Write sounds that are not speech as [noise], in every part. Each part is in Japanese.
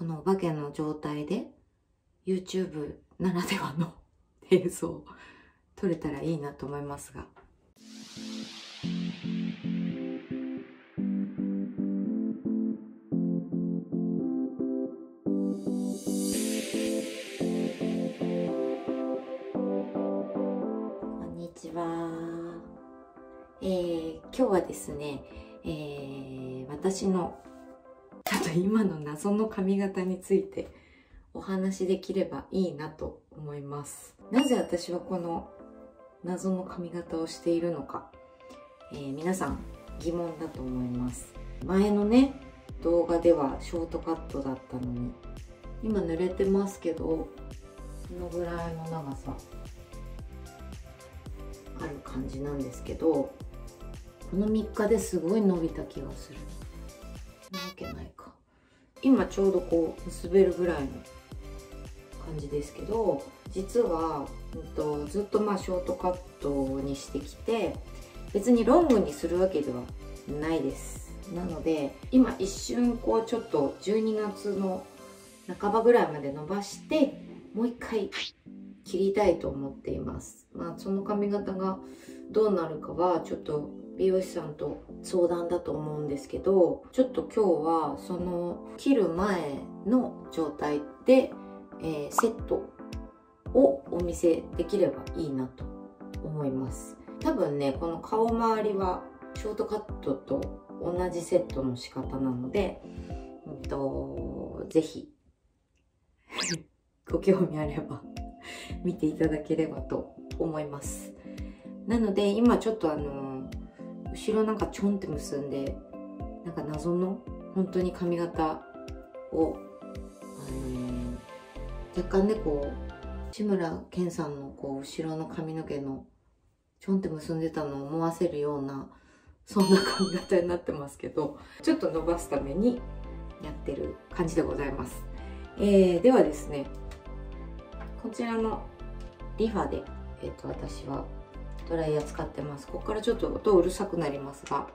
このお化けの状態で YouTube ならではの [laughs] 映像撮れたらいいなと思いますが。こんにちは。えー、今日はですね、えー、私のちょっと今の謎の髪型についてお話できればいいなと思います。なぜ私はこの謎の髪型をしているのか、えー、皆さん疑問だと思います。前のね、動画ではショートカットだったのに、今濡れてますけど、このぐらいの長さある感じなんですけど、この3日ですごい伸びた気がする。なわけないか。今ちょうどこう結べるぐらいの感じですけど実は、うんと、ずっとまあショートカットにしてきて別にロングにするわけではないです。なので今一瞬こうちょっと12月の半ばぐらいまで伸ばしてもう一回切りたいと思っています。まあその髪型がどうなるかはちょっと美容師さんと相談だと思うんですけどちょっと今日はその切る前の状態でえー、セットをお見せできればいいなと思います。多分ねこの顔周りはショートカットと同じセットの仕方なので、うんと、ぜひ [laughs] ご興味あれば見ていただければと思います。なので今ちょっとあの後ろなんかちょんって結んでなんか謎の本当に髪型をあの若干ねこう志村けんさんのこう後ろの髪の毛のちょんって結んでたのを思わせるようなそんな髪型になってますけどちょっと伸ばすためにやってる感じでございます、えー、ではですねこちらのリファで、えーと、私はドライヤー使ってます。ここからちょっと音うるさくなりますが。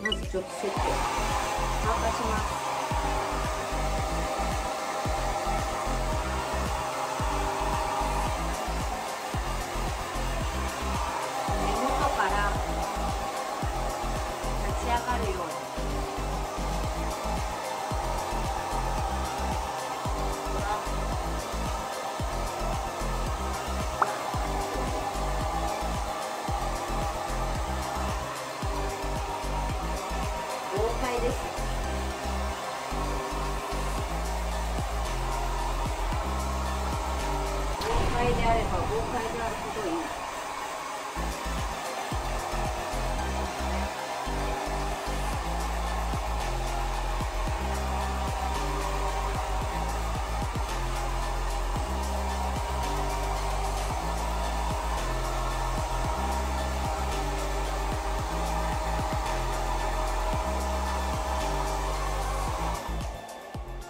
まずちょっとセット。乾かします。豪快であるほどいい。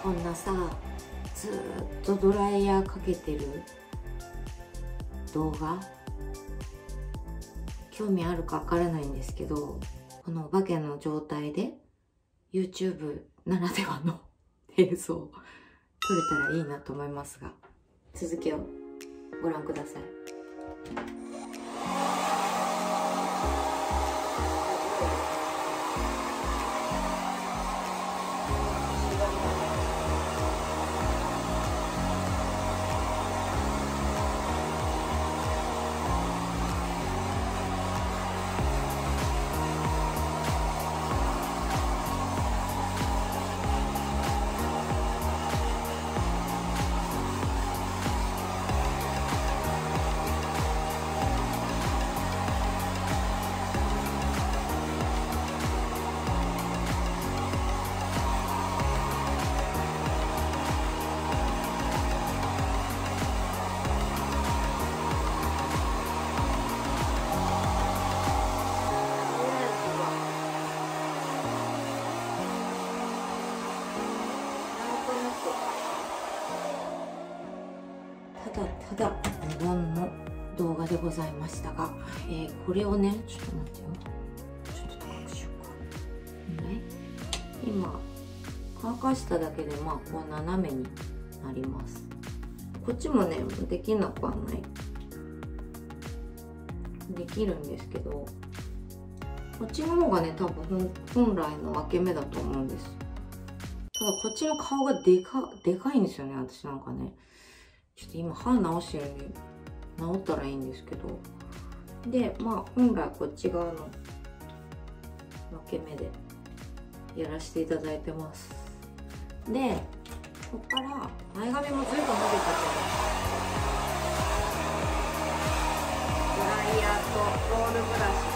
こんなさずっとドライヤーかけてる動画？興味あるかわからないんですけどこのお化けの状態で YouTube ならではの [laughs] 映像撮れたらいいなと思いますが続きをご覧ください。ただただ無言の動画でございましたが、えー、これをねちょっと待ってよ。ちょっと高くしようか、ね、今乾かしただけでまあこう斜めになります。こっちもねできなくはない。できるんですけどこっちの方がね多分本来の分け目だと思うんです。ただこっちの顔がでかでかいんですよね私なんかね。ちょっと今歯直してるんで治ったらいいんですけど。でまあ本来こっち側の分け目でやらせていただいてます。でここから前髪もずいぶん伸びたけどドライヤーとロールブラシ。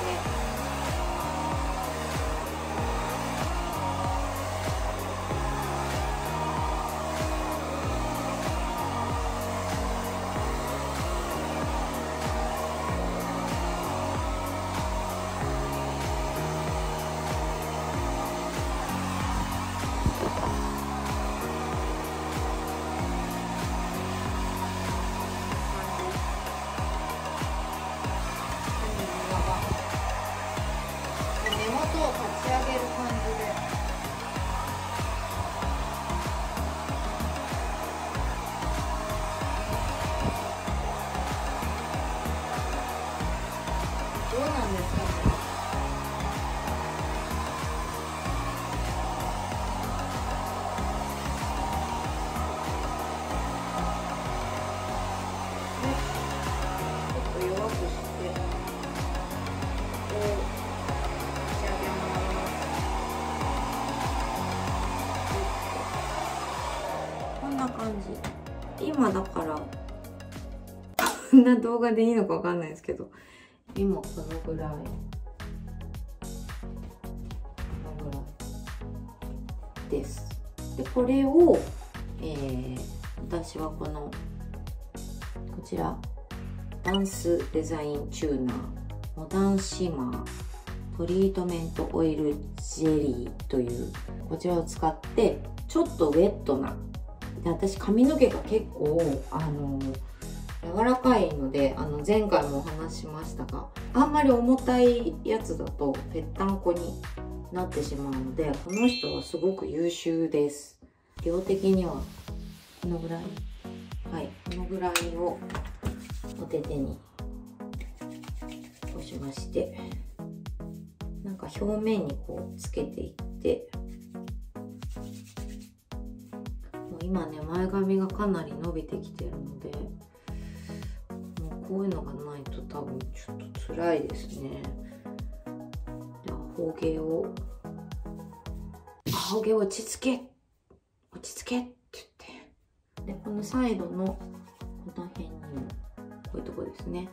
こんな動画でいいのかわかんないですけど。今このぐらい。このぐらいです。でこれを、えー、私はこのこちら。ダンスデザインチューナー。モダンシマー。トリートメントオイルジェリーという。こちらを使ってちょっとウェットな。で私髪の毛が結構あの柔らかいのであの前回もお話しましたがあんまり重たいやつだとぺったんこになってしまうのでこの人はすごく優秀です。量的にはこのぐらい？はいこのぐらいをお手手にこうしましてなんか表面にこうつけていってもう今ね前髪がかなり伸びてきてるのでこういうのがないと多分ちょっと辛いですね。では方形を。方形落ち着け。落ち着けって言って。でこのサイドのこの辺にもこういうとこですね。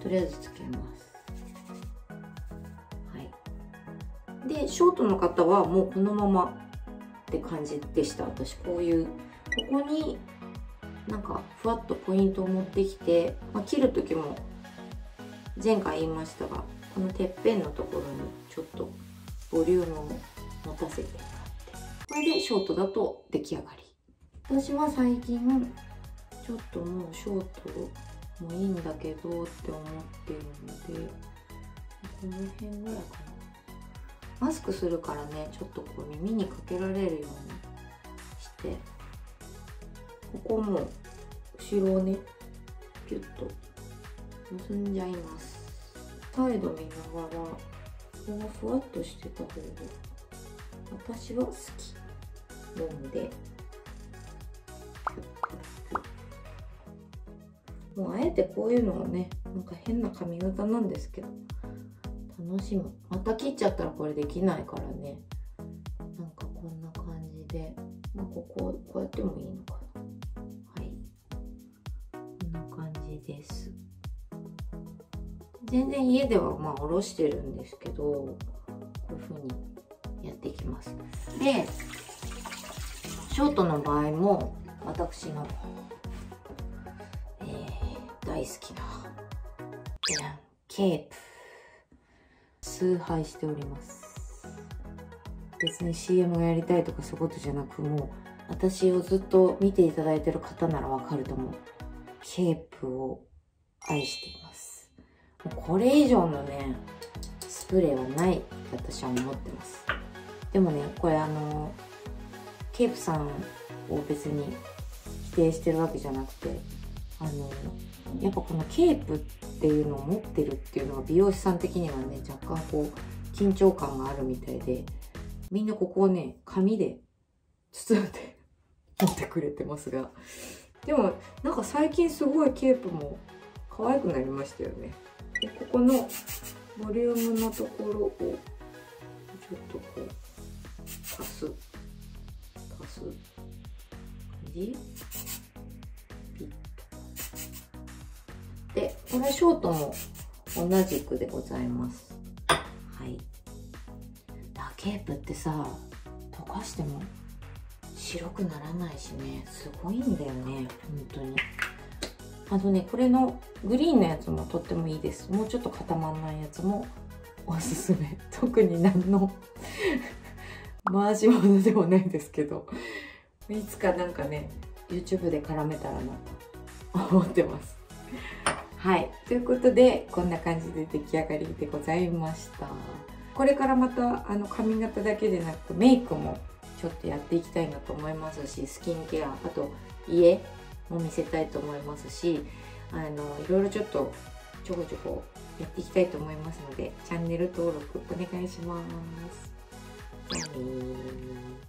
とりあえずつけます。はい。でショートの方はもうこのままって感じでした私。こういうここになんかふわっとポイントを持ってきて、まあ、切る時も前回言いましたがこのてっぺんのところにちょっとボリュームを持たせてもらってこれでショートだと出来上がり。私は最近ちょっともうショートもいいんだけどって思ってるのでこの辺ぐらいかな。マスクするからねちょっとこう耳にかけられるようにして。ここも後ろをねピュッと結んじゃいます。サイド見ながらここがふわっとしてた方が私は好きなので。もうあえてこういうのはねなんか変な髪型なんですけど楽しむ。また切っちゃったらこれできないからね。なんかこんな感じで、まあ、こここうやってもいいのかです。全然家ではまあおろしてるんですけどこういう風にやっていきます。でショートの場合も私の、えー、大好きなケープ崇拝しております。別に CM がやりたいとかそういうことじゃなくもう私をずっと見ていただいてる方ならわかると思う。ケープを愛しています。これ以上のねスプレーはないって私は思ってます。でもねこれあのケープさんを別に否定してるわけじゃなくてあのやっぱこのケープっていうのを持ってるっていうのは美容師さん的にはね若干こう緊張感があるみたいでみんなここをね紙で包んで持ってくれてますがでもなんか最近すごいケープも可愛くなりましたよね。でここのボリュームのところをちょっとこう足す足す感じピッとでこのショートも同じくでございますはいだケープってさ溶かしても白くならないしね。すごいんだよね。本当に。あとねこれのグリーンのやつもとってもいいです。もうちょっと固まんないやつもおすすめ。[laughs] 特に何の [laughs] 回し物でもないですけど。いつかなんかね YouTube で絡めたらなと思ってます。はい。ということでこんな感じで出来上がりでございました。これからまたあの髪型だけでなくメイクもちょっとやっていきたいなと思いますしスキンケアあと家も見せたいと思いますしあのいろいろちょっとちょこちょこやっていきたいと思いますのでチャンネル登録お願いします。じゃあね